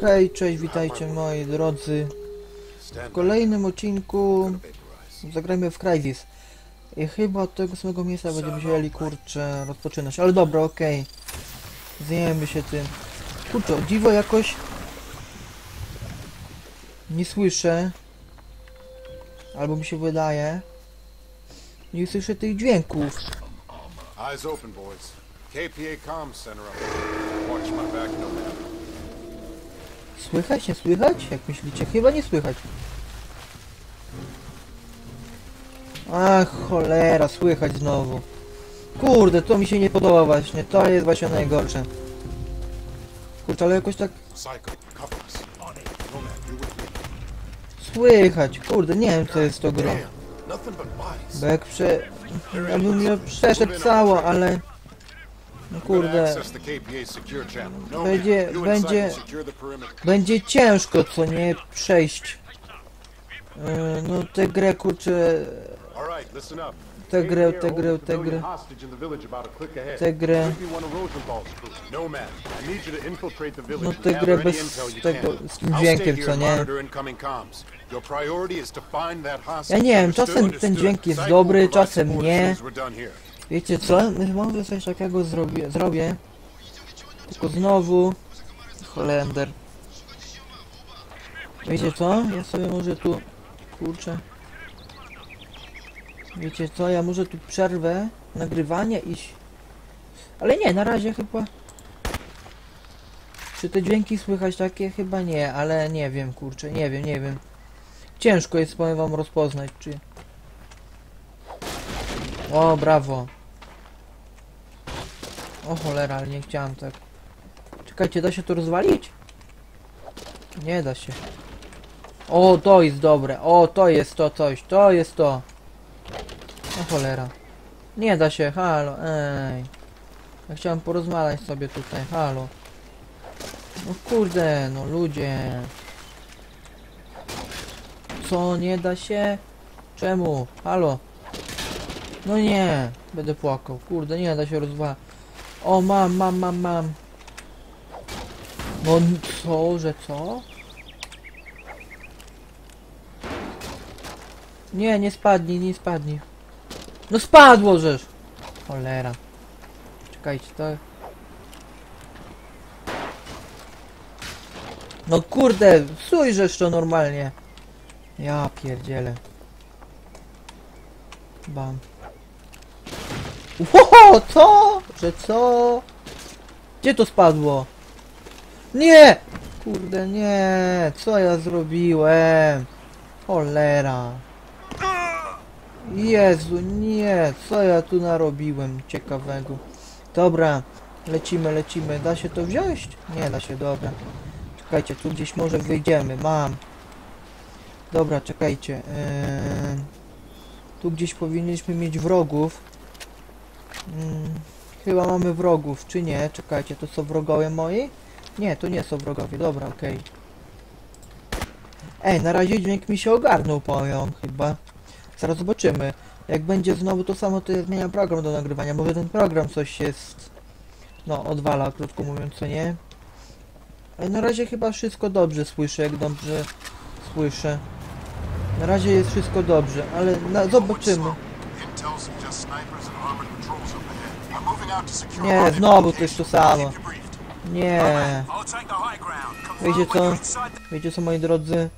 Hej, cześć, witajcie moi drodzy. W kolejnym odcinku zagrajmy w Crysis. I chyba od tego samego miejsca będziemy musieli, kurczę, rozpoczynać. Ale dobra, okej. Zajmiemy się tym. Kurczę, dziwo jakoś... Nie słyszę. Albo mi się wydaje. Nie słyszę tych dźwięków. KPA Comms Center up. Watch my back, no. Słychać, nie słychać? Jak myślicie? Chyba nie słychać. Ach, cholera, słychać znowu. Kurde, to mi się nie podoba właśnie. To jest właśnie najgorsze. Kurczę, ale jakoś tak słychać. Kurde, nie wiem co jest to bodies. Bo jak prze... Ja bym mnie przeszedł cało, ale... No kurde. No Będzie- będzie- będzie ciężko co nie przejść. Yy, no tę grę kurczę... Tę grę, tę grę, tę grę, tę grę... No No tę gather grę bez tego, z tym dźwiękiem, co nie? Ja nie wiem, czasem ten dźwięk jest dobry, czasem nie. Wiecie co? Może coś takiego zrobię, zrobię. Tylko znowu... Holender. Wiecie co? Ja sobie może tu... Kurczę. Wiecie co? Ja może tu przerwę nagrywanie i... ś- Ale nie, na razie chyba... Czy te dźwięki słychać takie? Chyba nie, ale nie wiem, kurczę, nie wiem, nie wiem. Ciężko jest, powiem wam, rozpoznać, czy... O, brawo. O cholera, ale nie chciałem tak. Czekajcie, da się to rozwalić? Nie da się. O, to jest dobre. O, to jest to coś. To jest to. O cholera. Nie da się, halo, ej. Ja chciałem porozmawiać sobie tutaj, halo. No kurde, no ludzie. Co, nie da się? Czemu? Halo. No nie, będę płakał. Kurde, nie da się rozwalić. O, mam, mam, mam, mam. No co, że co? Nie, nie spadnij, nie spadnij. No spadło żeż! Cholera. Czekajcie, to... No kurde, sujrzesz to normalnie. Ja pierdzielę. Bam. Ło, co? Że co? Gdzie to spadło? Nie! Kurde, nie! Co ja zrobiłem? Cholera. Jezu, nie! Co ja tu narobiłem ciekawego? Dobra, lecimy, lecimy. Da się to wziąć? Nie da się, dobra. Czekajcie, tu gdzieś może wyjdziemy. Mam. Dobra, czekajcie. Eee, tu gdzieś powinniśmy mieć wrogów. Mm, chyba mamy wrogów, czy nie? Czekajcie, to są wrogowie moi? Nie, to nie są wrogowie, dobra, okej. Ej, na razie dźwięk mi się ogarnął, powiem, chyba. Zaraz zobaczymy. Jak będzie znowu to samo, to ja zmieniam program do nagrywania. Może ten program coś jest... No, odwala, krótko mówiąc, co nie? Ale na razie chyba wszystko dobrze słyszę, jak dobrze słyszę. Na razie jest wszystko dobrze, ale na, zobaczymy. Nie, znowu to jest to samo. Nie. Wiecie co? Wiecie co moi drodzy?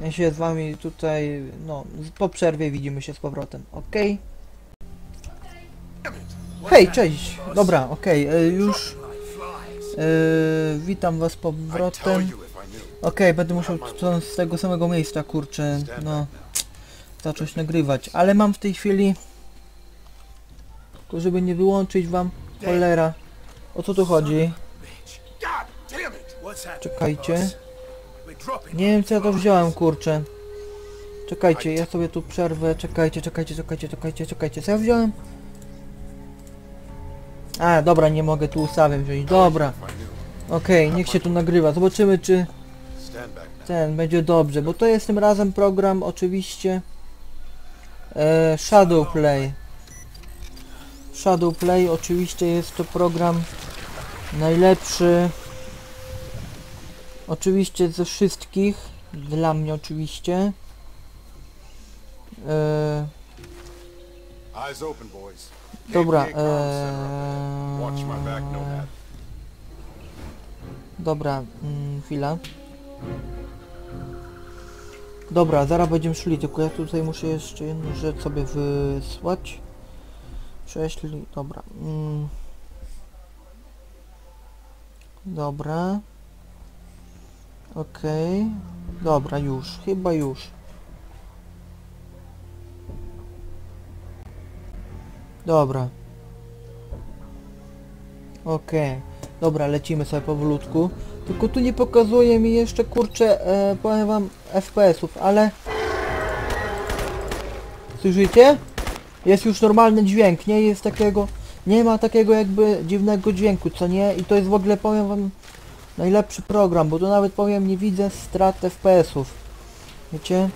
Ja się z wami tutaj, no, po przerwie widzimy się z powrotem, okej? Hej, cześć! Dobra, okej, e, już e, witam was z powrotem. Okej, będę musiał z tego samego miejsca, kurczę, no, zacząć nagrywać, ale mam w tej chwili, tylko żeby nie wyłączyć wam, cholera, o co tu chodzi? Czekajcie. Nie wiem co ja to wziąłem, kurczę. Czekajcie, ja sobie tu przerwę. Czekajcie, czekajcie, czekajcie, czekajcie, czekajcie. Co ja wziąłem? A, dobra, nie mogę tu ustawić wziąć. Dobra, okej, niech się tu nagrywa. Zobaczymy, czy. Ten będzie dobrze, bo to jest tym razem program oczywiście e, Shadowplay. Shadowplay oczywiście jest to program najlepszy Oczywiście ze wszystkich, dla mnie oczywiście. Boys. dobra, eee, back, Nomad. dobra, mm, chwila. Dobra, zaraz będziemy szli, tylko ja tutaj muszę jeszcze jedną rzecz sobie wysłać. Prześlij, dobra. Mm. Dobra. Okej. Dobra, już. Chyba już. Dobra. Okej. Dobra, lecimy sobie powolutku. Tylko tu nie pokazuje mi jeszcze, kurczę, e, powiem wam, FPS-ów, ale... Słyszycie? Jest już normalny dźwięk, nie jest takiego... Nie ma takiego jakby dziwnego dźwięku, co nie? I to jest w ogóle, powiem wam, najlepszy program, bo tu nawet powiem, nie widzę strat FPS-ów. Wiecie?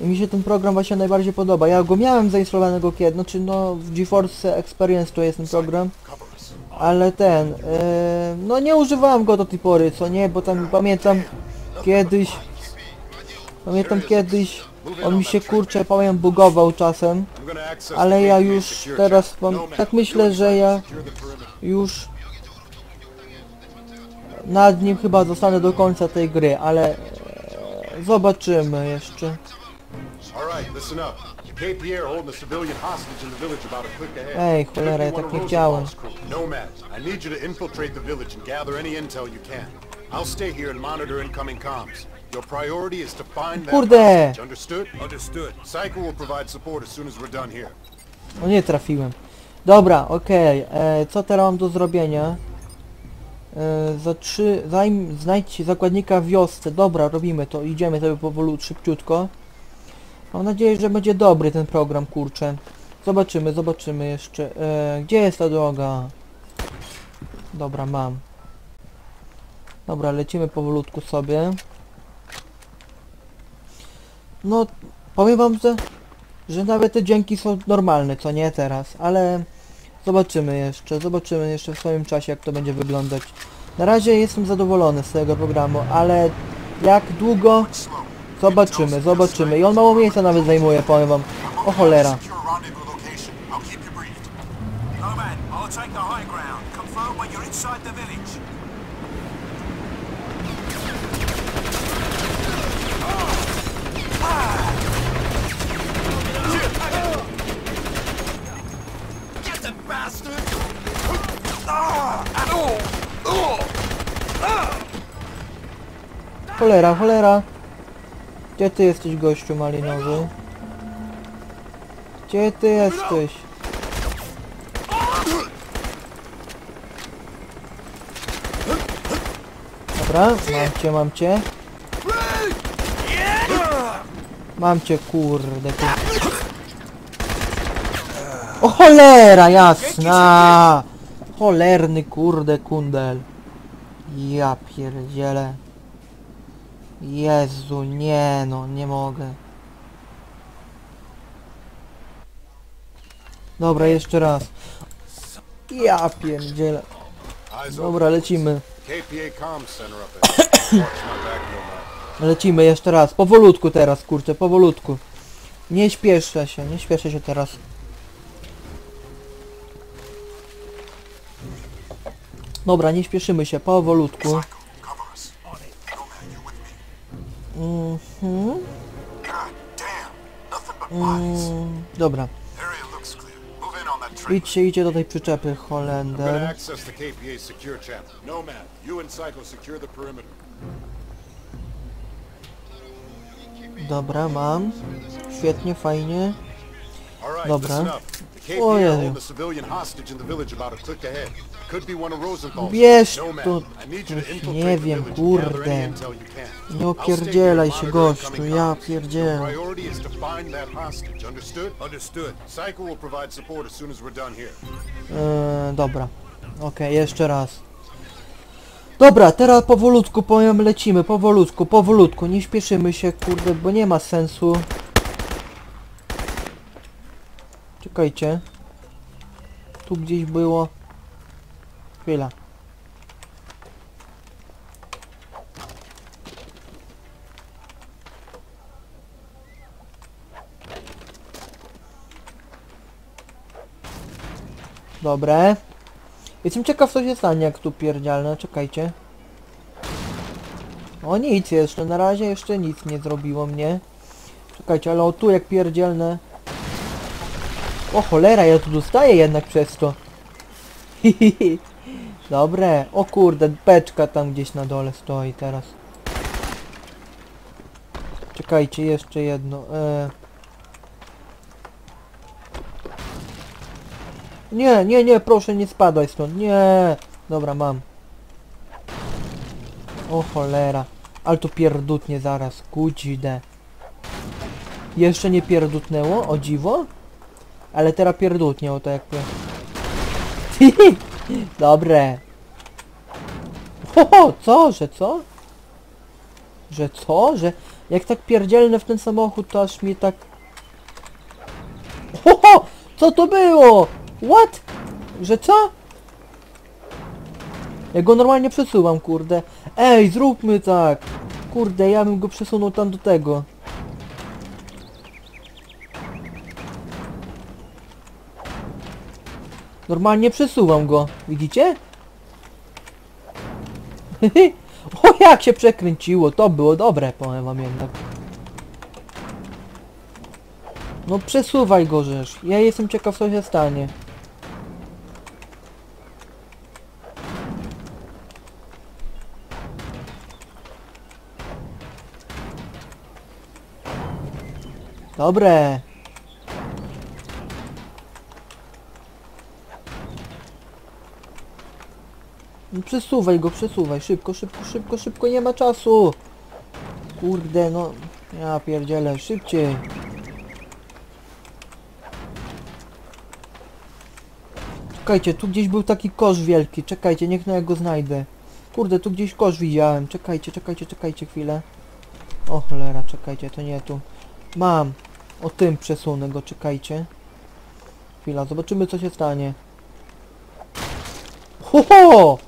I mi się ten program właśnie najbardziej podoba. Ja go miałem zainstalowanego kiedy, znaczy no w GeForce Experience to jest ten program. Ale ten, e, no nie używałem go do tej pory, co nie, bo tam pamiętam kiedyś, pamiętam kiedyś, on mi się kurczę, powiem, bugował czasem, Ale ja już teraz mam- tak myślę, że ja- już nad nim chyba zostanę do końca tej gry, ale e, zobaczymy jeszcze. Listen up. KPA are holding a civilian hostage in the village about a click ahead. Ej, cholera, ja tak nie chciałem. Nomad, I need you to infiltrate the village and gather any intel you can. I'll stay here and monitor incoming comms. Your priority is to find that Kurde. hostage, understood? Understood. Psycho will provide support as soon as we're done here. No nie trafiłem. Dobra, okej, e, co teraz mam do zrobienia? E, za trzy, zajm, znajdź zakładnika w wiosce. Dobra, robimy to, idziemy sobie powolutku, szybciutko. Mam nadzieję, że będzie dobry ten program, kurczę. Zobaczymy, zobaczymy jeszcze. E, gdzie jest ta droga? Dobra, mam. Dobra, lecimy powolutku sobie. No, powiem wam, że że nawet te dźwięki są normalne, co nie teraz, ale zobaczymy jeszcze, zobaczymy jeszcze w swoim czasie jak to będzie wyglądać. Na razie jestem zadowolony z tego programu, ale jak długo zobaczymy, zobaczymy i on mało miejsca nawet zajmuje, powiem wam. O cholera. Cholera, cholera. Gdzie ty jesteś gościu malinowy? Gdzie ty jesteś? Dobra, mam cię, mam cię. Mam cię, kurde. Ty. O cholera jasna! Cholerny kurde kundel. Ja pierdzielę. Jezu, nie no, nie mogę. Dobra, jeszcze raz. Ja pierdzielę. Dobra, lecimy. Lecimy jeszcze raz. Powolutku teraz, kurczę, powolutku. Nie śpieszę się, nie śpieszę się teraz. Dobra, nie śpieszymy się, powolutku. Cover us. On it. Nomad, you with me? Mhm. God damn. Nothing but bodies. Mm, dobra. Area looks clear. Move in that train. Idźcie, idźcie do tej przyczepy, Holender. Dobra, mam. Świetnie, fajnie. Dobra. Listen up. The KPA O are Jezu. holding a civilian hostage in the village about a click ahead. Could be one of Rosenthal's. Bierz Nomad, to- nie wiem, kurde. Nie opierdzielaj się, gościu, ja pierdzielę. Priority is to find that hostage, understood? Understood. Psycho will provide support as soon as we're done here. Eee, dobra. Okej, jeszcze raz. Dobra, teraz powolutku powiem, lecimy, powolutku, powolutku, nie śpieszymy się, kurde, bo nie ma sensu. Czekajcie. Tu gdzieś było... Chwila. Dobre. Jestem ciekaw co się stanie jak tu pierdzialne, czekajcie. O nic jeszcze, na razie jeszcze nic nie zrobiło mnie. Czekajcie, ale o tu jak pierdzielne. O cholera, ja tu dostaję jednak przez to. Hihihi. Dobre. O kurde, beczka tam gdzieś na dole stoi teraz. Czekajcie, jeszcze jedno. E... Nie, nie, nie, proszę nie spadaj stąd. Nie. Dobra, mam. O cholera. Ale to pierdutnie zaraz. Kućde. Jeszcze nie pierdutnęło, o dziwo. Ale teraz pierdutnie, to jakby. Dobre. Ho, co? Że co? Że co? Że jak tak pierdzielnę w ten samochód, to aż mi tak... Ho, ho! Co to było? What? Że co? Ja go normalnie przesuwam, kurde. Ej, zróbmy tak. Kurde, ja bym go przesunął tam do tego. Normalnie przesuwam go. Widzicie? o jak się przekręciło. To było dobre, powiem wam jednak. No przesuwaj go rzecz. Ja jestem ciekaw co się stanie. Dobre. Przesuwaj go, przesuwaj, szybko, szybko, szybko, szybko, nie ma czasu. Kurde, no, ja pierdzielę, szybciej. Czekajcie, tu gdzieś był taki kosz wielki, czekajcie, niech no ja go znajdę. Kurde, tu gdzieś kosz widziałem, czekajcie, czekajcie, czekajcie chwilę. O cholera, czekajcie, to nie tu. Mam, o tym przesunę go, czekajcie. Chwila, zobaczymy co się stanie. Ho, ho!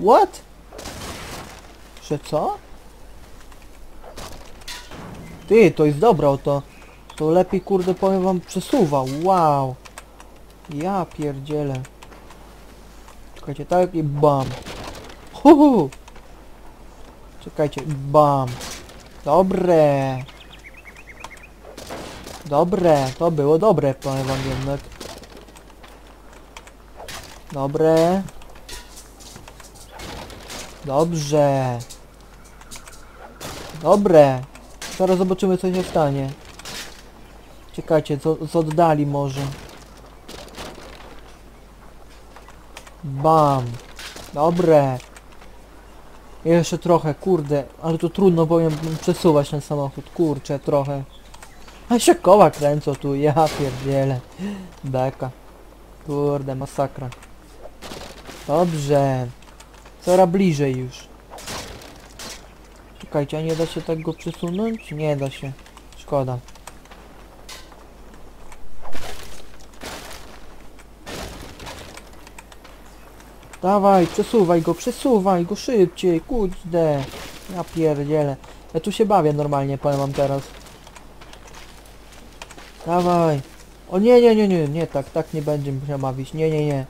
What? Że co? Ty, to jest dobra oto. To lepiej kurde powiem wam przesuwał. Wow. Ja pierdzielę. Czekajcie, tak i bam. Hu, Czekajcie, bam. Dobre. Dobre, to było dobre, powiem wam jednak. Dobre. Dobrze. Dobre. Zaraz zobaczymy co się stanie. Czekajcie, co z oddali może. Bam. Dobre. Jeszcze trochę, kurde, ale to trudno powiem przesuwać ten samochód, kurczę, trochę. A się koła kręcą tu, ja pierdzielę. Beka. Kurde, masakra. Dobrze. Coraz bliżej już. Czekajcie, a nie da się tak go przesunąć? Nie da się. Szkoda. Dawaj, przesuwaj go, przesuwaj go szybciej, kurde. Ja pierdzielę. Ja tu się bawię normalnie, powiem wam teraz. Dawaj. O nie, nie, nie, nie, nie, tak, tak nie będzie się bawić. Nie, nie, nie.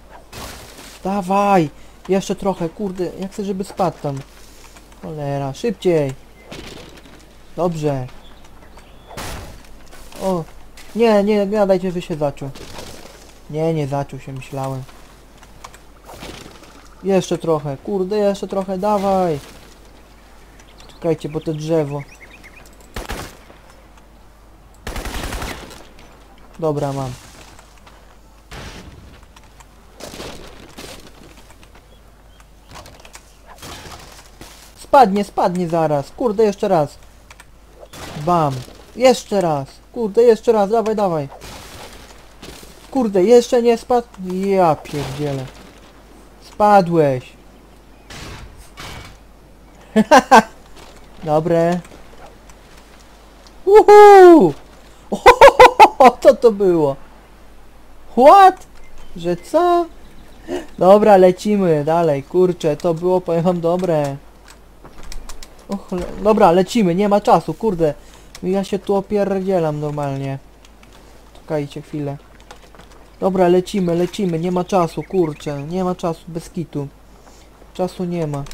Dawaj. Jeszcze trochę, kurde, ja chcę, żeby spadł tam. Cholera, szybciej. Dobrze. O. Nie, nie, gadajcie, że się zaczął. Nie, nie zaczął się, myślałem. Jeszcze trochę, kurde, jeszcze trochę, dawaj. Czekajcie, bo to drzewo. Dobra, mam. Spadnie, spadnie zaraz. Kurde, jeszcze raz. Bam. Jeszcze raz. Kurde, jeszcze raz. Dawaj, dawaj. Kurde, jeszcze nie spadł. Ja pierdzielę. Spadłeś. Dobre. Uhu! Co to było? What? Że co? Dobra, lecimy dalej. Kurczę, to było, powiem dobre. O chle... Dobra, lecimy, nie ma czasu, kurde. Ja się tu opierdzielam normalnie. Czekajcie chwilę. Dobra, lecimy, lecimy, nie ma czasu, kurczę, nie ma czasu, bez kitu. Czasu nie ma.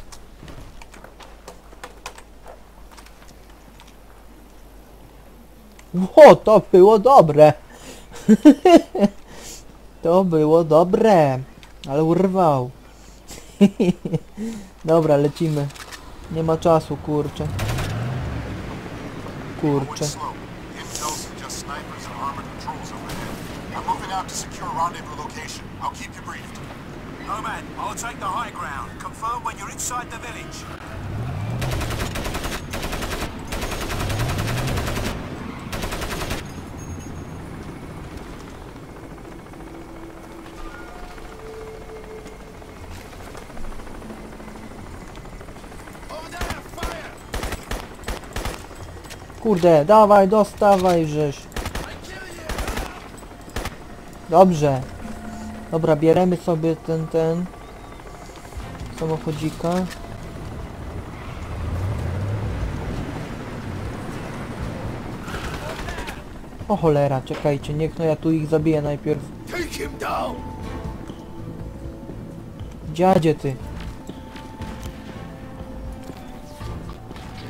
O, to było dobre. to było dobre. Ale urwał. Dobra, lecimy. Nie ma czasu, kurczę. Kurczę. slow. Intel suggests snipers and armored patrols overhead. I'm moving out to secure rendezvous location. I'll keep you briefed. Nomad, I'll take the high ground. Confirm when you're inside the village. Kurde, dawaj, dostawaj, żeś. Dobrze. Dobra, bieremy sobie ten, ten. Samochodzika. O cholera, czekajcie, niech no ja tu ich zabiję najpierw. Dziadzie ty.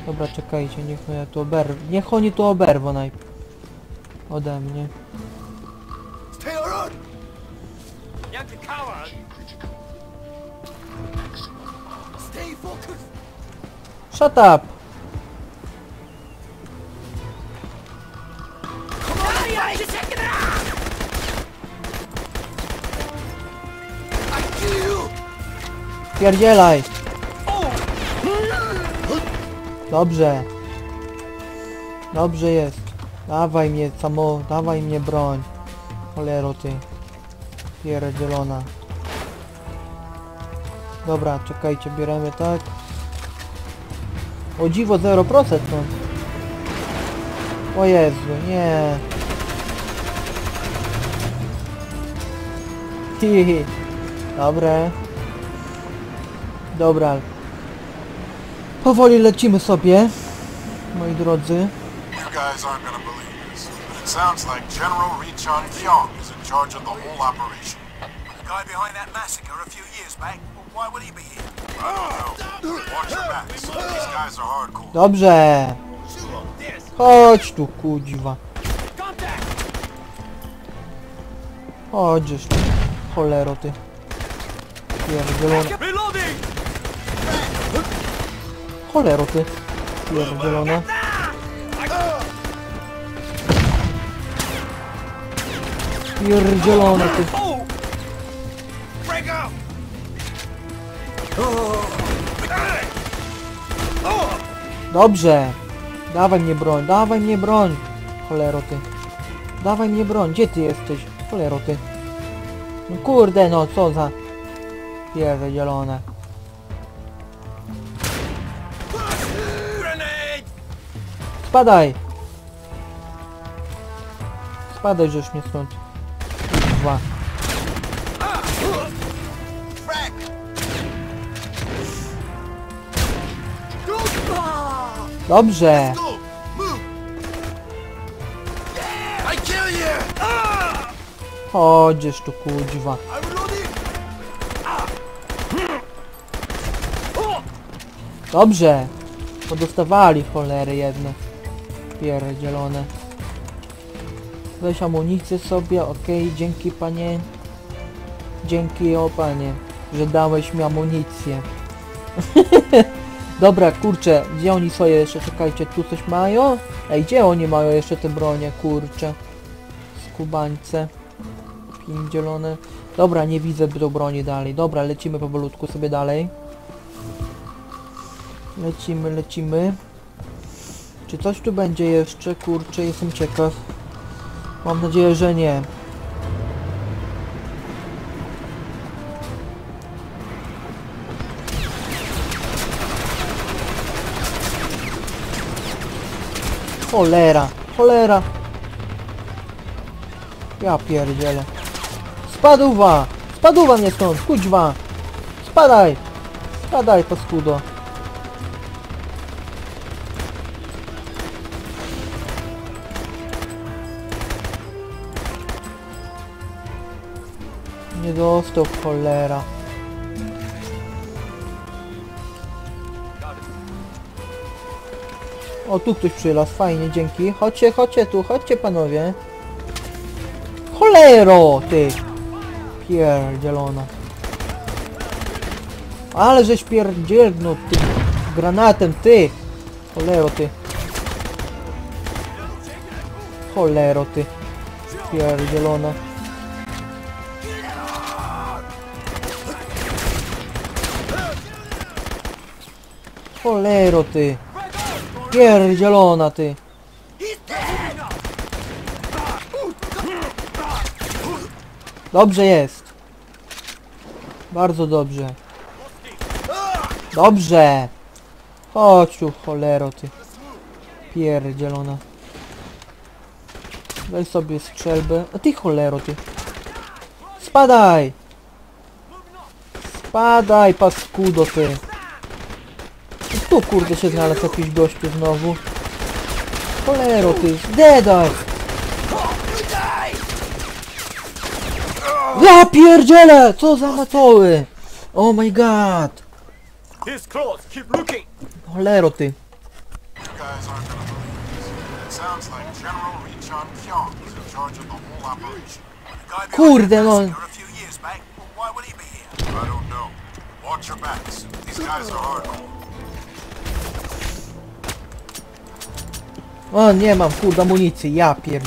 Dobra, czekajcie, niech no ja tu oberwę. Niech oni tu oberwą najpierw. Ode mnie. Shut up! Pierdzielaj! Dobrze. Dobrze jest. Dawaj mnie samo, dawaj mnie broń. Cholero ty. Pierdzielona. Dobra, czekajcie, bieremy tak. O dziwo 0% no. O Jezu, nie. Hihi. Dobre. Dobra. Powoli lecimy sobie, moi drodzy. You guys aren't gonna believe this, but it sounds like General Richon Kyong is in charge of the whole operation. The guy behind that massacre a few years back. Well, why would he be here? Watch your backs. These guys are hardcore. Dobrze. Chodź tu, kudziwa. Tu. Cholero ty. Pierdzielona. Cholero ty. Pierdzielona. Pierdzielona ty. Dobrze. Dawaj mnie broń, dawaj mnie broń. Cholero ty. Dawaj mnie broń, gdzie ty jesteś? Cholero ty. No kurde no, co za... Pierdzielone. Spadaj! Spadaj żeś mnie stąd. Dwa. Dobrze! Chodzisz tu kudziwa. Dobrze! Podostawali cholery jedne. Pierdzielone. Weź amunicję sobie, okej, dzięki panie. Dzięki o panie, że dałeś mi amunicję. Dobra, kurczę, gdzie oni swoje jeszcze, czekajcie, tu coś mają? Ej, gdzie oni mają jeszcze te bronie, kurczę? Skubańce. Pindzielone. Dobra, nie widzę do broni dalej. Dobra, lecimy powolutku sobie dalej. Lecimy, lecimy. Czy coś tu będzie jeszcze? Kurczę, jestem ciekaw. Mam nadzieję, że nie. Cholera, cholera. Ja pierdzielę. Spadła! Spadła mnie stąd, kuźwa! Spadaj! Spadaj, paskudo. Nie dostał cholera. O, tu ktoś przylazł, fajnie, dzięki. Chodźcie, chodźcie tu, chodźcie panowie. Cholero, ty! Pierdzielona. Ale żeś pierdzielnął, ty! Granatem, ty! Cholero, ty! Cholero, ty! Pierdzielona. Cholero, ty! Pierdzielona, ty! Dobrze jest. Bardzo dobrze. Dobrze. Chodź tu, cholero ty. Pierdzielona. Weź sobie strzelbę. A ty cholero ty. Spadaj. Spadaj, paskudo ty. I Tu kurde się znalazł jakiś gościu znowu. Cholero ty. Dedaj. Ja pierdzielę! Co za matoły! Oh my god! Here's claws. Keep looking. Cholero ty. Kurde, no. I don't know. Watch your backs. These guys are hardcore. O, nie mam kurde amunicji, ja pier...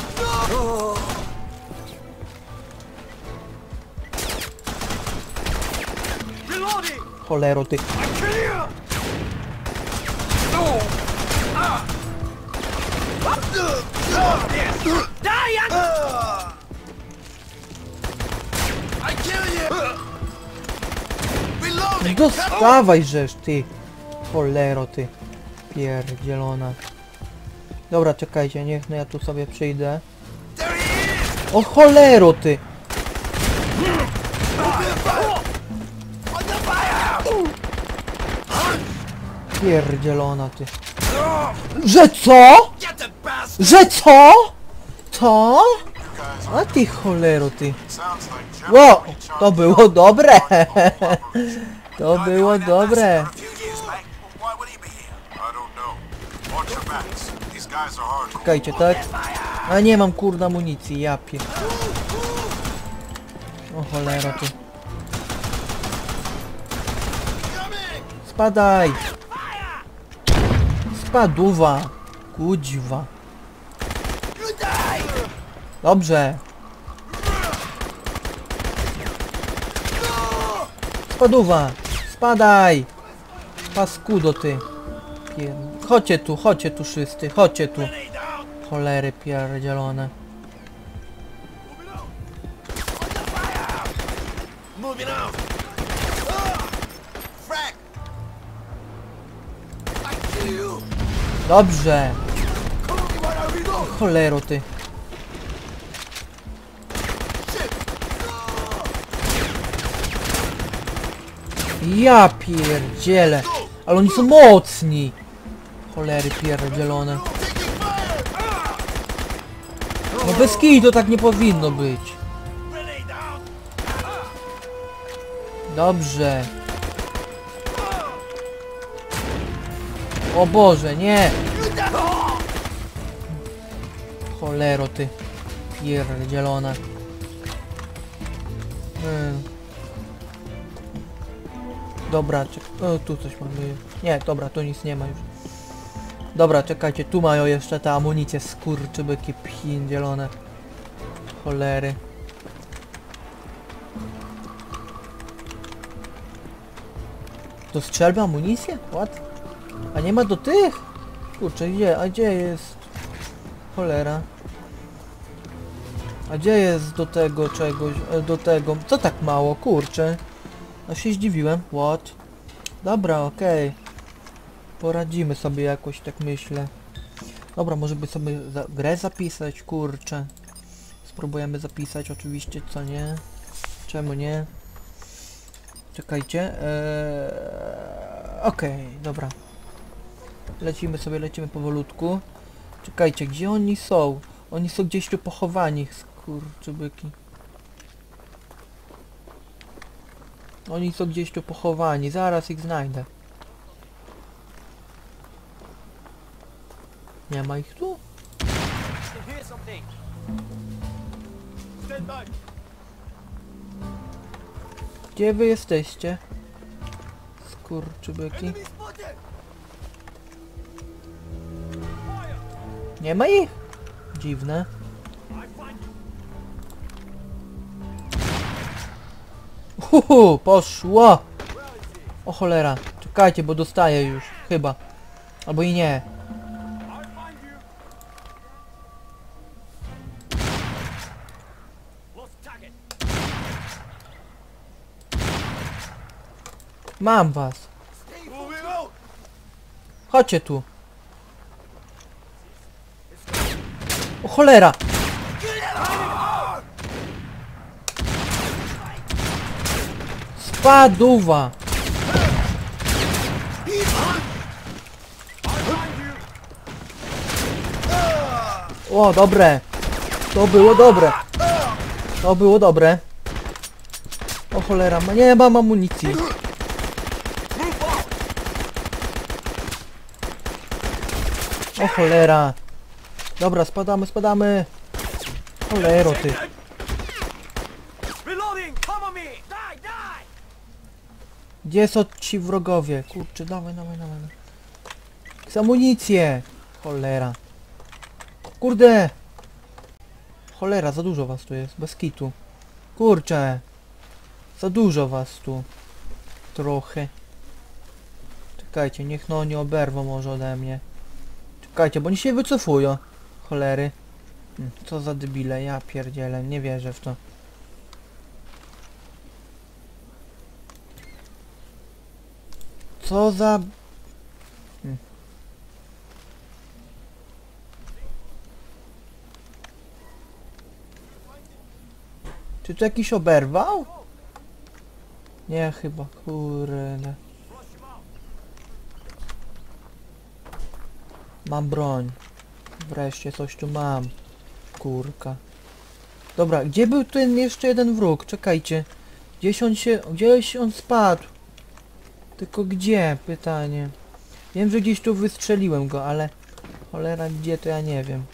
Reloading. Cholero ty. Dostawaj żeż ty. Cholero ty. Pierdzielona. Dobra, czekajcie, niech no ja tu sobie przyjdę. O cholero ty. Pierdzielona ty. Że co? Że co? Are... A ty cholero ty. Richon to było dobre. To było dobre. Czekajcie, tak? A nie mam kurde amunicji, ja pier... O cholera ty. Spadaj! Spaduwa! Kudziwa! Dobrze! Spaduwa! Spadaj! Paskudo ty! Pier... Chodźcie tu, chodźcie tu wszyscy, chodźcie tu! Cholery pierdzielone. You. Dobrze! Cholero ty! Ja pierdzielę! Ale oni są mocni! Cholery pierdzielone. No bez kij to tak nie powinno być. Dobrze. O Boże, nie! Cholero ty. Pierdzielona. Hmm. Dobra, o, tu coś mamy. Nie, dobra, tu nic nie ma już. Dobra, czekajcie, tu mają jeszcze te amunicje skurczybyki pierdzielone. Cholery. Do strzelby amunicję? What? A nie ma do tych? Kurczę, gdzie? A gdzie jest? Cholera. A gdzie jest do tego czegoś? e, Do tego? Co tak mało? Kurczę. A się zdziwiłem. What? Dobra, okej. Poradzimy sobie jakoś, tak myślę. Dobra, może by sobie za grę zapisać? Kurczę. Spróbujemy zapisać oczywiście, co nie? Czemu nie? Czekajcie. Eee, Okej, dobra. Lecimy sobie, lecimy powolutku. Czekajcie, gdzie oni są? Oni są gdzieś tu pochowani, skurczybyki. Oni są gdzieś tu pochowani, zaraz ich znajdę. Nie ma ich tu? Gdzie wy jesteście? Skurczybyki. Nie ma ich? Dziwne. Uhu, poszło! O cholera, czekajcie, bo dostaję już, chyba. Albo i nie. Mam was. Chodźcie tu. O cholera! Spaduwa! O, dobre! To było dobre! To było dobre! O cholera, nie mam amunicji! O cholera! Dobra, spadamy, spadamy! Cholero ty! Gdzie są ci wrogowie? Kurczę, dawaj, dawaj, dawaj. Z amunicję! Cholera. Kurde! Cholera, za dużo was tu jest, bez kitu. Kurczę! Za dużo was tu. Trochę. Czekajcie, niech no nie oberwą może ode mnie. Czekajcie, bo oni się wycofują. Cholery. Hmm, Co za debile, ja pierdzielę, nie wierzę w to. Co za... Hmm. Czy to jakiś oberwał? Nie, chyba, kurde. Mam broń. Wreszcie coś tu mam. Kurka. Dobra, gdzie był ten jeszcze jeden wróg? Czekajcie. Gdzieś on się... Gdzieś on spadł. Tylko gdzie? Pytanie. Wiem, że gdzieś tu wystrzeliłem go, ale... Cholera, gdzie to ja nie wiem.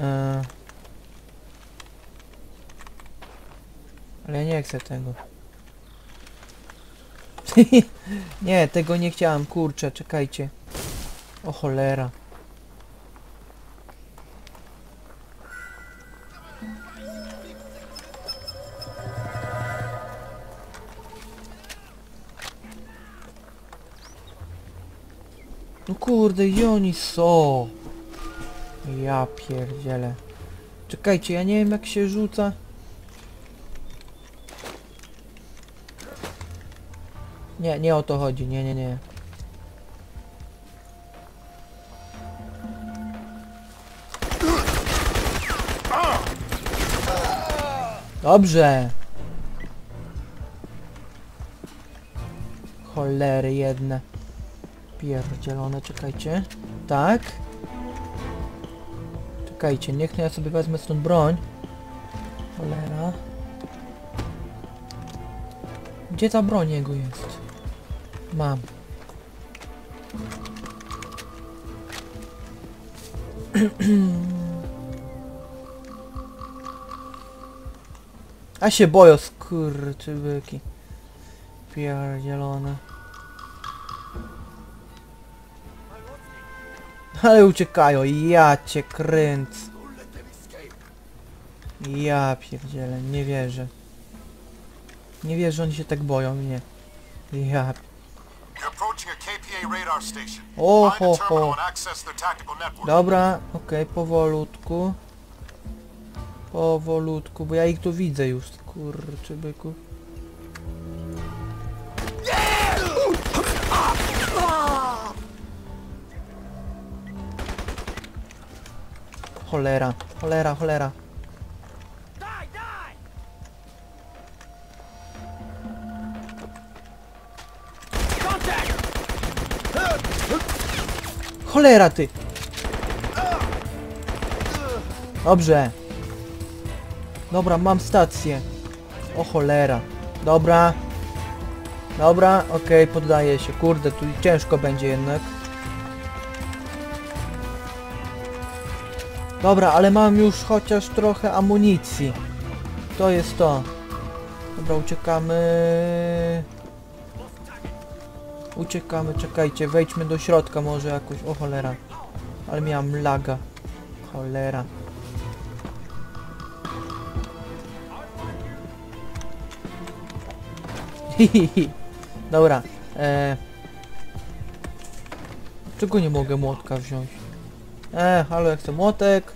Eee... Ale ja nie chcę tego. nie, tego nie chciałem, kurczę, czekajcie. O cholera. No kurde, i oni są. Ja pierdzielę. Czekajcie, ja nie wiem jak się rzuca. Nie, nie o to chodzi, nie, nie, nie. Dobrze. Cholery jedne. Pierdzielone, czekajcie. Tak. Czekajcie, niech ja sobie wezmę stąd broń. Cholera. Gdzie ta broń jego jest? Mam. A się boją skurczybyki. Pierdzielone. Ale uciekają, ja cię kręc. Ja pierdzielę, nie wierzę. Nie wierzę, że oni się tak boją mnie. Ja... You're approaching a KPA radar station. O, Find ho. Dobra, okej, powolutku. Powolutku, bo ja ich tu widzę już, kurczy byku. Cholera, cholera, cholera. Cholera ty! Dobrze. Dobra, mam stację. O cholera. Dobra. Dobra, okej, poddaję się. Kurde, tu ciężko będzie jednak. Dobra, ale mam już chociaż trochę amunicji. To jest to. Dobra, uciekamy. Uciekamy, czekajcie, wejdźmy do środka może jakoś. O cholera. Ale miałam laga. Cholera. Dobra. E... Czego nie mogę młotka wziąć? E, halo, jak chcę młotek.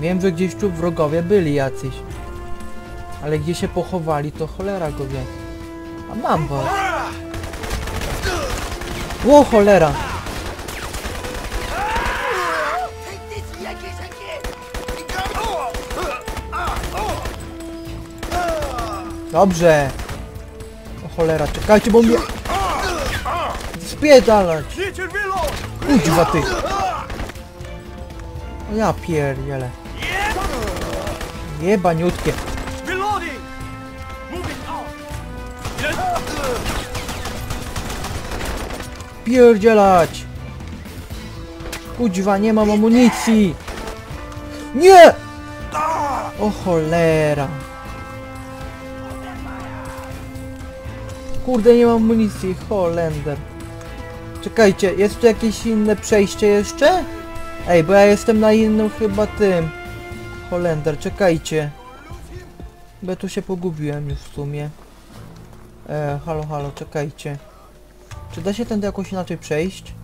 Wiem, że gdzieś tu wrogowie byli jacyś. Ale gdzie się pochowali, to cholera go wie. A mam was. Ło cholera! Dobrze! O cholera, czekajcie, bo mnie... Spiedalać! Kuźwa ty! O ja pierdzielę. Jebaniutkie. Pierdzielać! Kuźwa, nie mam amunicji! Nie! O cholera! Kurde, nie mam amunicji, Holender. Czekajcie, jest tu jakieś inne przejście jeszcze? Ej, bo ja jestem na innym chyba tym. Holender, czekajcie. Bo ja tu się pogubiłem już w sumie. E, halo, halo, czekajcie. Czy da się tędy jakoś inaczej przejść?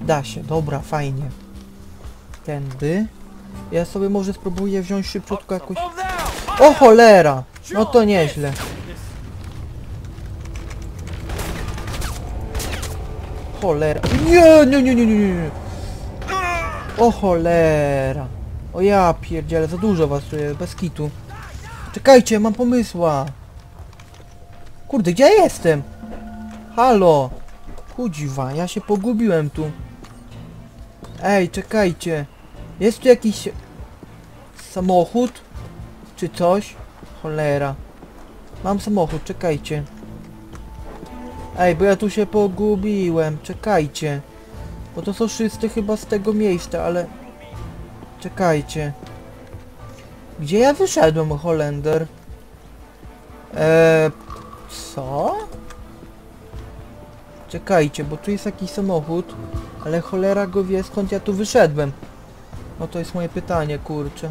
Da się, dobra, fajnie. Tędy. Ja sobie może spróbuję wziąć szybciutko jakoś... Over there! O cholera! No to nieźle. Cholera. Nie, nie, nie, nie, nie, nie. O cholera. O ja pierdzielę, za dużo was tu jest, bez kitu. Czekajcie, mam pomysła. Kurde, gdzie ja jestem? Halo. Kudziwa, ja się pogubiłem tu. Ej, czekajcie. Jest tu jakiś samochód? Czy coś? Cholera. Mam samochód, czekajcie. Ej, bo ja tu się pogubiłem, czekajcie. Bo to są wszyscy chyba z tego miejsca, ale... Czekajcie. Gdzie ja wyszedłem, Holender? Eee... Co? Czekajcie, bo tu jest jakiś samochód, ale cholera go wie skąd ja tu wyszedłem. No to jest moje pytanie, kurczę.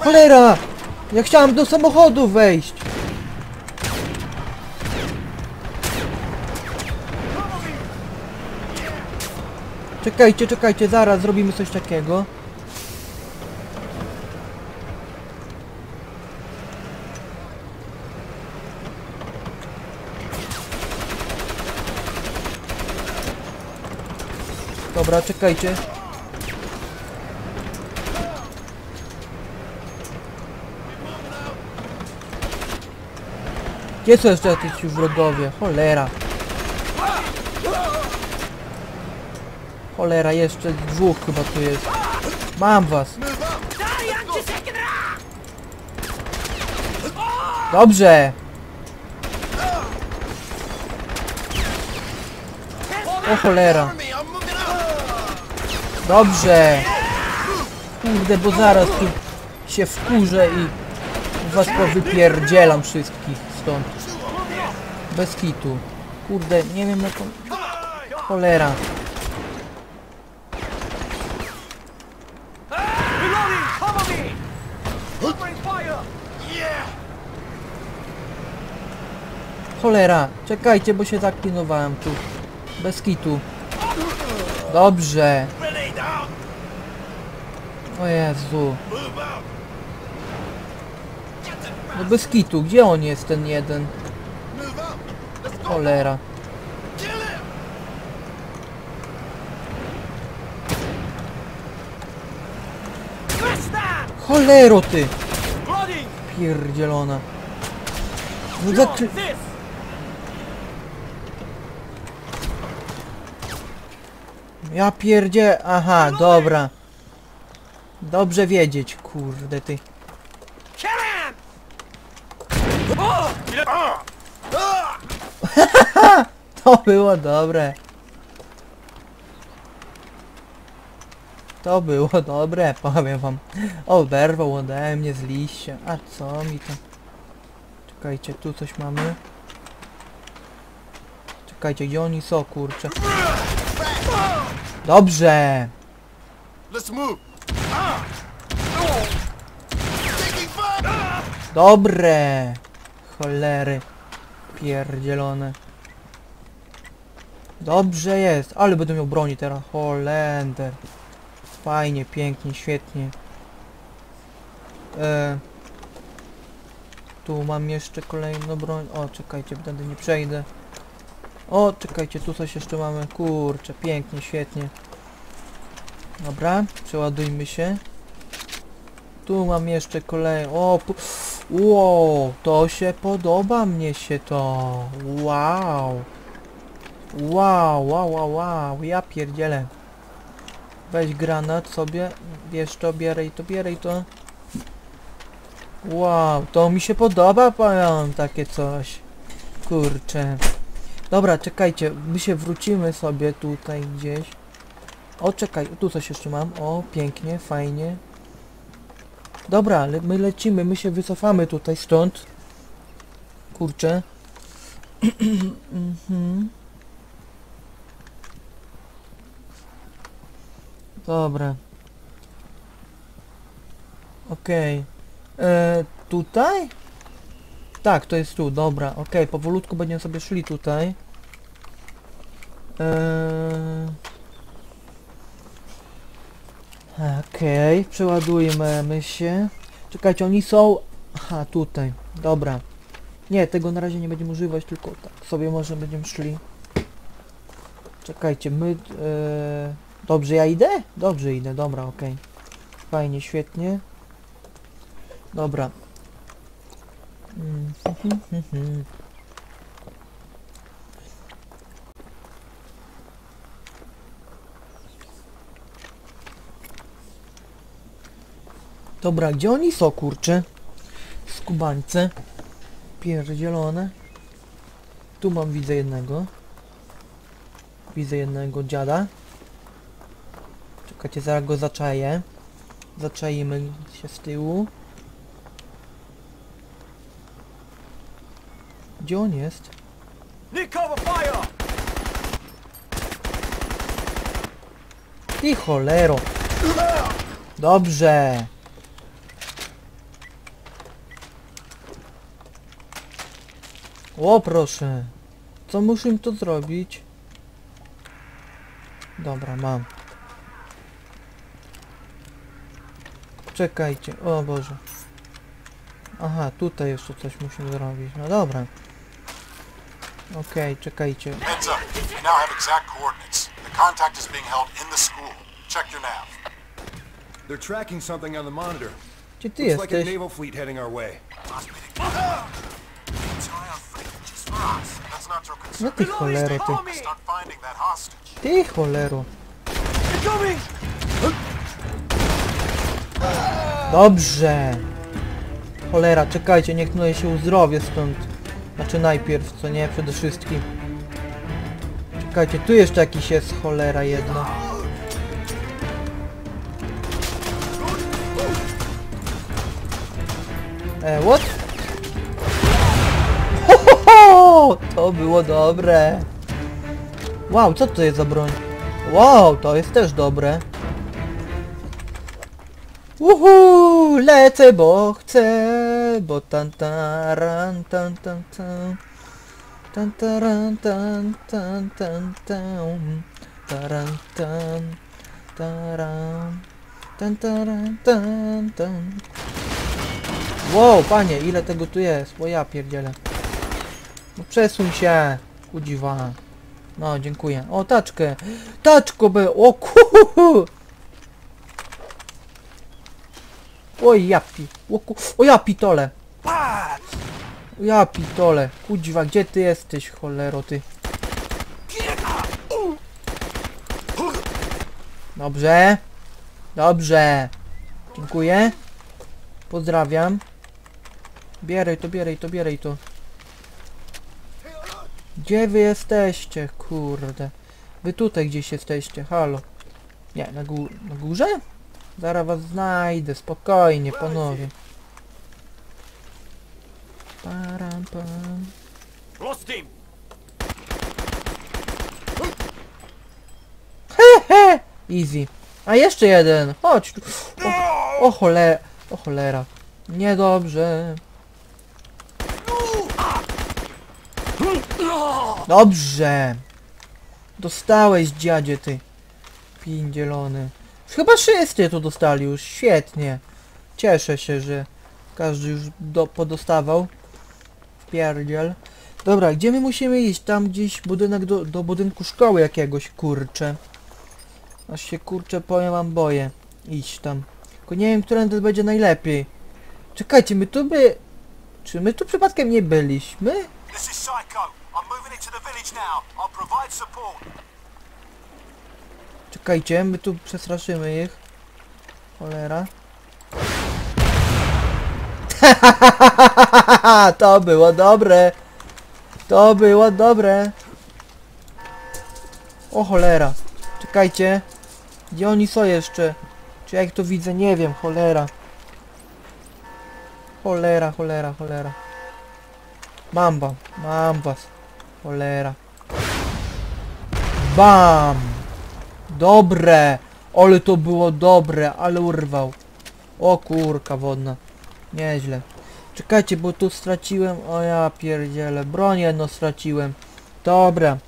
Cholera! Ja chciałem do samochodu wejść! Czekajcie, czekajcie, zaraz zrobimy coś takiego. Dobra, czekajcie. Gdzie są jeszcze jacyś wrogowie? Cholera. Cholera, jeszcze dwóch chyba tu jest. Mam was. Dobrze. O cholera. Dobrze. Kurde, bo zaraz tu się wkurzę i was powypierdzielam wszystkich stąd. Bez kitu. Kurde, nie wiem jaką... Cholera. Cholera. Czekajcie, bo się zaklinowałem tu. Bez kitu. Dobrze. O Jezu. No bez kitu. Gdzie on jest, ten jeden? Cholera. Cholero ty! Pierdzielona. No! Ja pierdzie... Aha, dobra. Dobrze wiedzieć, kurde ty. To było dobre. To było dobre, powiem wam. Oberwał ode mnie z liścia. A co mi to? Czekajcie, tu coś mamy. Czekajcie, gdzie oni są, kurczę? Dobrze! Let's move. Dobre! Cholery. Pierdzielone. Dobrze jest, ale będę miał broni teraz. Holender. Fajnie, pięknie, świetnie. E, tu mam jeszcze kolejną broń. O, czekajcie, wtedy nie przejdę. O, czekajcie, tu coś jeszcze mamy. Kurczę, pięknie, świetnie. Dobra, przeładujmy się. Tu mam jeszcze kolejną. O, pu- wow, to się podoba mnie się to. Wow. Wow, wow, wow, wow, ja pierdzielę. Weź granat sobie, bierz to, bieraj to, bieraj to. Wow, to mi się podoba, powiem, takie coś. Kurczę. Dobra, czekajcie, my się wrócimy sobie tutaj gdzieś. O, czekaj, tu coś jeszcze mam. O, pięknie, fajnie. Dobra, ale my lecimy, my się wycofamy tutaj stąd. Kurczę. mhm. Dobra. Okej. E, Tutaj? Tak, to jest tu, dobra, okej, powolutku będziemy sobie szli tutaj. Eee... Okej, przeładujmy się. Czekajcie, oni są... Aha, tutaj, dobra. Nie, tego na razie nie będziemy używać, tylko tak sobie może będziemy szli. Czekajcie, my... E... Dobrze, ja idę? Dobrze idę, dobra, okej. Fajnie, świetnie. Dobra. Mm, mhm, mhm. Dobra, gdzie oni są, kurcze? Skubańce. Pierdzielone. Tu mam, widzę jednego. Widzę jednego dziada. Czekajcie, zaraz go zaczaję. Zaczajmy się z tyłu. Gdzie on jest? Ty cholero! Dobrze! O proszę! Co muszę to zrobić? Dobra, mam. Czekajcie, o Boże. Aha, tutaj jeszcze coś musimy zrobić. No dobra. Okej, czekajcie. Heads up. You now have exact coordinates. The contact is being held in the school. Check your nav. They're tracking something on the monitor. Gdzie ty Looks like a jesteś? naval fleet heading our way. No ty cholero, ty. Ty cholero. Dobrze. Cholera, czekajcie, niech ja się uzdrowię stąd. Znaczy najpierw, co nie, przede wszystkim. Czekajcie, tu jeszcze jakiś jest cholera jedno. E, what? To było dobre. Wow, co to jest za broń? Wow, to jest też dobre. Uhu, lecę, bo chcę, bo tan taran, tan tan tan. Tan taran, tan tan tan tan. Taran tan, taran. Tan taran, tan tan. Wow, panie, ile tego tu jest? O ja pierdzielę. No przesuń się, kudziwa. No, dziękuję. O, taczkę. Taczko by, o kuhu. Oj, ja pi... O, ku... o ja pitole! O ja pitole! Kudziwa, gdzie ty jesteś, cholero ty? Dobrze. Dobrze. Dziękuję. Pozdrawiam. Bieraj to, bieraj to, bieraj to. Gdzie wy jesteście? Kurde. Wy tutaj gdzieś jesteście, halo. Nie, na, gó na górze? Zaraz was znajdę, spokojnie, panowie. Param, pam. Lost him. He! Easy. A jeszcze jeden, chodź tu. O, o cholera, o cholera. Niedobrze. Dobrze. Dostałeś, dziadzie, ty. Pindzielony. Chyba wszyscy to dostali już, świetnie. Cieszę się, że każdy już do, podostawał. Pierdziel. Dobra, gdzie my musimy iść? Tam gdzieś budynek do, do budynku szkoły jakiegoś, kurczę. Aż się kurczę powiem wam boję. Iść tam. Tylko nie wiem, którędy będzie najlepiej. Czekajcie, my tu by... Czy my tu przypadkiem nie byliśmy? This is Psycho. Czekajcie, my tu przestraszymy ich. Cholera. to było dobre. To było dobre. O cholera. Czekajcie. Gdzie oni są jeszcze? Czy jak to widzę? Nie wiem, cholera. Cholera, cholera, cholera. Mam was, mam was. Cholera. Bam! Dobre! Ale to było dobre, ale urwał. O kurka wodna. Nieźle. Czekajcie, bo tu straciłem... O ja pierdzielę. Broń jedno straciłem. Dobra.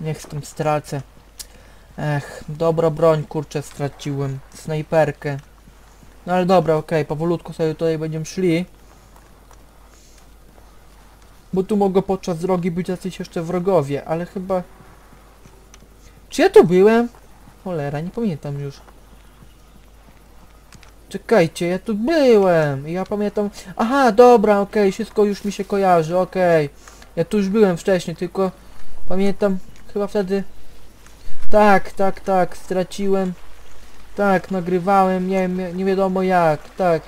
Niech z tym stracę. Ech, dobra broń, kurczę, straciłem. Snajperkę. No ale dobra, okej, powolutku sobie tutaj będziemy szli. Bo tu mogą podczas drogi być jacyś jeszcze wrogowie, ale chyba... Czy ja tu byłem? Cholera, nie pamiętam już. Czekajcie, ja tu byłem. Ja pamiętam... Aha, dobra, okej, wszystko już mi się kojarzy, okej. Ja tu już byłem wcześniej, tylko pamiętam chyba wtedy... Tak, tak, tak, straciłem. Tak, nagrywałem, nie, nie wiadomo jak, tak.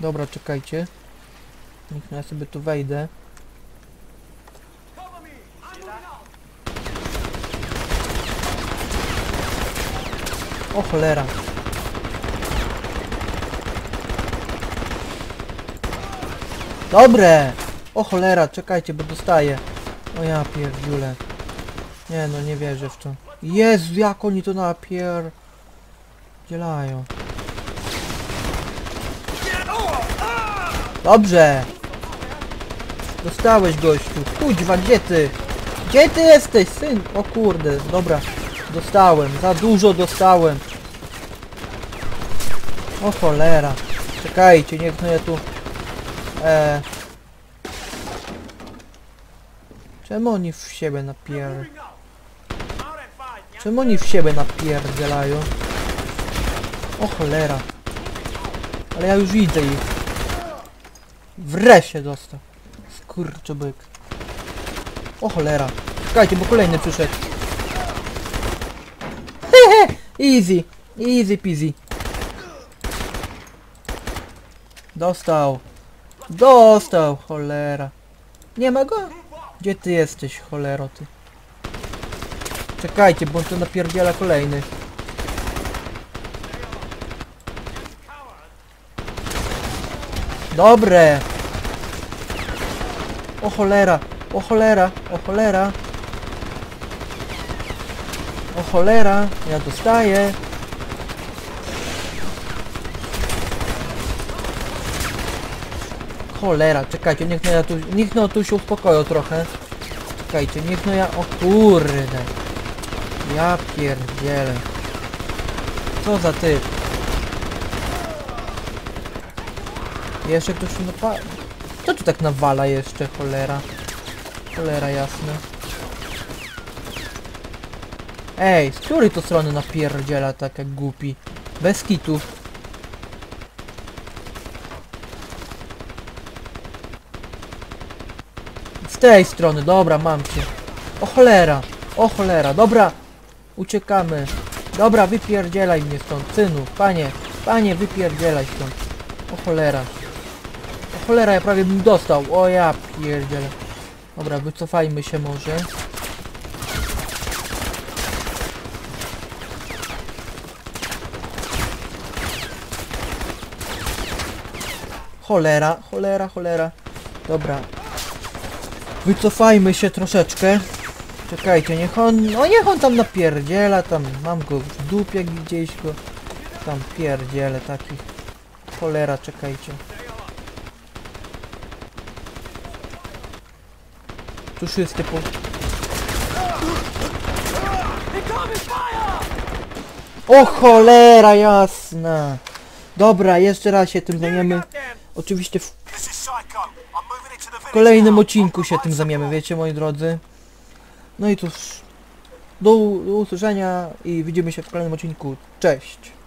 Dobra, czekajcie. No ja sobie tu wejdę. O cholera. Dobre! O cholera, czekajcie, bo dostaję. O ja pierdziule. Nie no, nie wierzę w to. Jezu, jak oni to napier... Dzielają. Dobrze! Dostałeś gościu. Kuźwa, gdzie ty? Gdzie ty jesteś, syn? O kurde, dobra. Dostałem, za dużo dostałem. O cholera. Czekajcie, niech no ja tu... Eee... Czemu oni w siebie napier... Czemu oni w siebie napierdzielają? O cholera. Ale ja już widzę ich. Wreszcie dostał. Skurczybyk. O cholera. Czekajcie, bo kolejny przyszedł. Hehe, easy. Easy peasy. Dostał. Dostał, cholera. Nie ma go? Gdzie ty jesteś, cholero ty? Czekajcie, bo on tu napierdziela kolejny. Dobre! O cholera! O cholera! O cholera! O cholera! Ja dostaję! Cholera, czekajcie, niech no ja tu, niech no tu się uspokoją trochę. Czekajcie, niech no ja, o kurde. Ja pierdzielę. Co za typ? Jeszcze ktoś tu napala. Kto tu tak nawala jeszcze, cholera? Cholera jasna. Ej, z której to strony napierdziela tak jak głupi? Bez kitu. Z tej strony, dobra, mam cię. O cholera, o cholera, dobra. Uciekamy. Dobra, wypierdzielaj mnie stąd, synu, panie, panie, wypierdzielaj stąd. O cholera. Cholera, ja prawie bym dostał. O ja pierdzielę. Dobra, wycofajmy się może. Cholera, cholera, cholera. Dobra. Wycofajmy się troszeczkę. Czekajcie, niech on... No niech on tam napierdziela, tam mam go w dupie gdzieś go. Tam pierdziele takich. Cholera, czekajcie. Po... Incoming fire! O cholera jasna! Dobra, jeszcze raz się tym zajmiemy. Oczywiście w village kolejnym odcinku się tym zajmiemy, wiecie moi drodzy. No i cóż, do usłyszenia i widzimy się w kolejnym odcinku. Cześć!